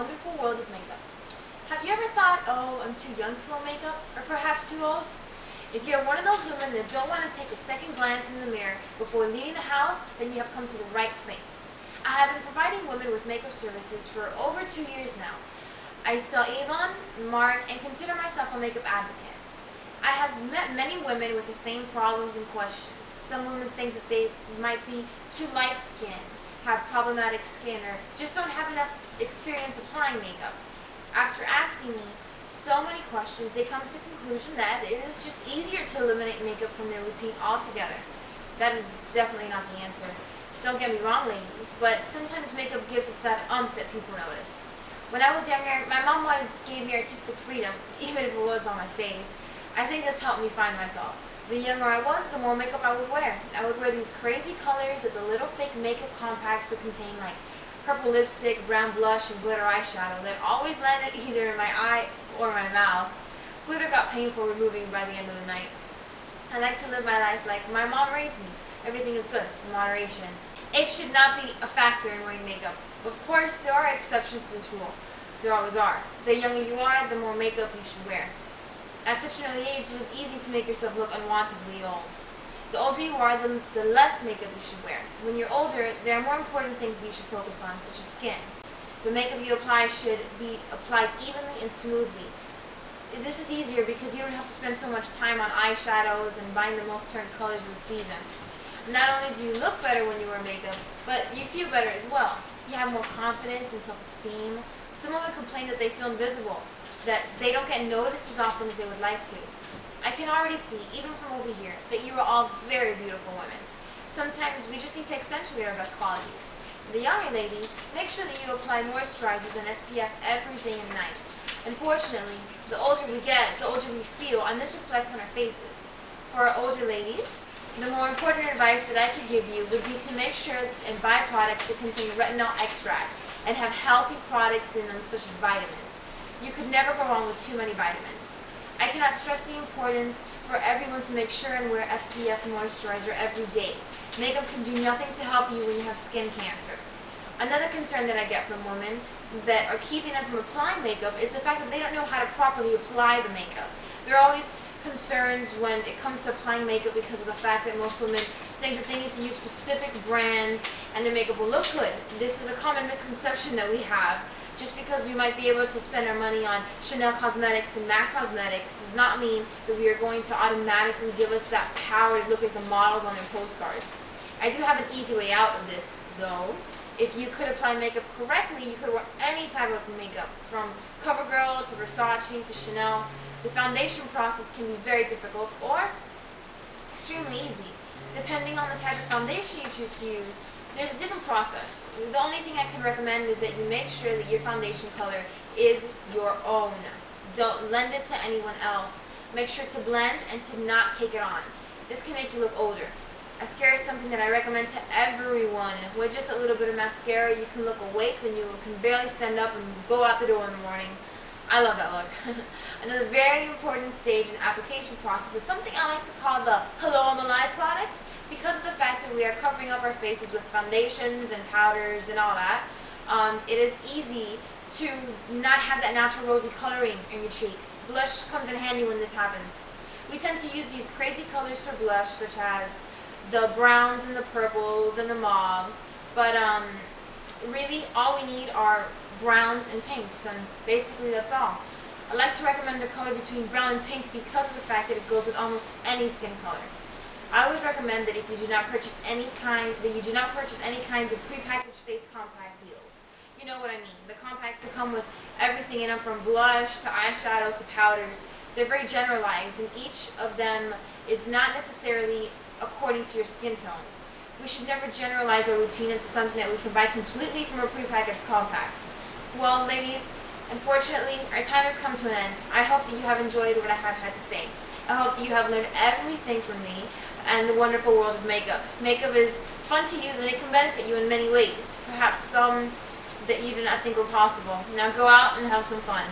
wonderful world of makeup. Have you ever thought, oh, I'm too young to wear makeup, or perhaps too old? If you're one of those women that don't want to take a second glance in the mirror before leaving the house, then you have come to the right place. I have been providing women with makeup services for over two years now. I sell Avon, Mark, and consider myself a makeup advocate. I have met many women with the same problems and questions. Some women think that they might be too light-skinned, have problematic skin, or just don't have enough experience applying makeup. After asking me so many questions, they come to the conclusion that it is just easier to eliminate makeup from their routine altogether. That is definitely not the answer. Don't get me wrong, ladies, but sometimes makeup gives us that umph that people notice. When I was younger, my mom always gave me artistic freedom, even if it was on my face. I think this helped me find myself. The younger I was, the more makeup I would wear. I would wear these crazy colors that the little fake makeup compacts would contain, like purple lipstick, brown blush, and glitter eyeshadow that always landed either in my eye or my mouth. Glitter got painful removing by the end of the night. I like to live my life like my mom raised me. Everything is good, in moderation. It should not be a factor in wearing makeup. Of course, there are exceptions to this rule. There always are. The younger you are, the more makeup you should wear. At such an early age, it is easy to make yourself look unwantedly old. The older you are, the, the less makeup you should wear. When you're older, there are more important things that you should focus on, such as skin. The makeup you apply should be applied evenly and smoothly. This is easier because you don't have to spend so much time on eyeshadows and buying the most turned colors of the season. Not only do you look better when you wear makeup, but you feel better as well. You have more confidence and self-esteem. Some women complain that they feel invisible, that they don't get noticed as often as they would like to. I can already see, even from over here, that you are all very beautiful women. Sometimes we just need to accentuate our best qualities. The younger ladies, make sure that you apply moisturizers and SPF every day and night. Unfortunately, the older we get, the older we feel, and this reflects on our faces. For our older ladies, the more important advice that I could give you would be to make sure and buy products that contain retinol extracts and have healthy products in them such as vitamins. You could never go wrong with too many vitamins. I cannot stress the importance for everyone to make sure and wear SPF moisturizer every day. Makeup can do nothing to help you when you have skin cancer. Another concern that I get from women that are keeping them from applying makeup is the fact that they don't know how to properly apply the makeup. They're always concerned when it comes to applying makeup because of the fact that most women think that they need to use specific brands and their makeup will look good. This is a common misconception that we have just because we might be able to spend our money on Chanel Cosmetics and MAC Cosmetics does not mean that we are going to automatically give us that power to look like the models on their postcards. I do have an easy way out of this, though. If you could apply makeup correctly, you could wear any type of makeup, from CoverGirl to Versace to Chanel. The foundation process can be very difficult or extremely easy. Depending on the type of foundation choose to use, there's a different process. The only thing I can recommend is that you make sure that your foundation color is your own. Don't lend it to anyone else. Make sure to blend and to not cake it on. This can make you look older. Mascara is something that I recommend to everyone. With just a little bit of mascara, you can look awake when you can barely stand up and go out the door in the morning. I love that look. Another very important stage in application process is something I like to call the Hello I'm Alive product because that we are covering up our faces with foundations and powders and all that. Um, it is easy to not have that natural rosy coloring in your cheeks. Blush comes in handy when this happens. We tend to use these crazy colors for blush such as the browns and the purples and the mauves, but um, really all we need are browns and pinks, and basically that's all. I like to recommend the color between brown and pink because of the fact that it goes with almost any skin color. I would recommend that if you do not purchase any kind, that you do not purchase any kinds of prepackaged face compact deals. You know what I mean. The compacts that come with everything in them from blush to eyeshadows to powders. They're very generalized and each of them is not necessarily according to your skin tones. We should never generalize our routine into something that we can buy completely from a prepackaged compact. Well, ladies, unfortunately, our time has come to an end. I hope that you have enjoyed what I have had to say. I hope you have learned everything from me and the wonderful world of makeup. Makeup is fun to use and it can benefit you in many ways, perhaps some that you did not think were possible. Now go out and have some fun.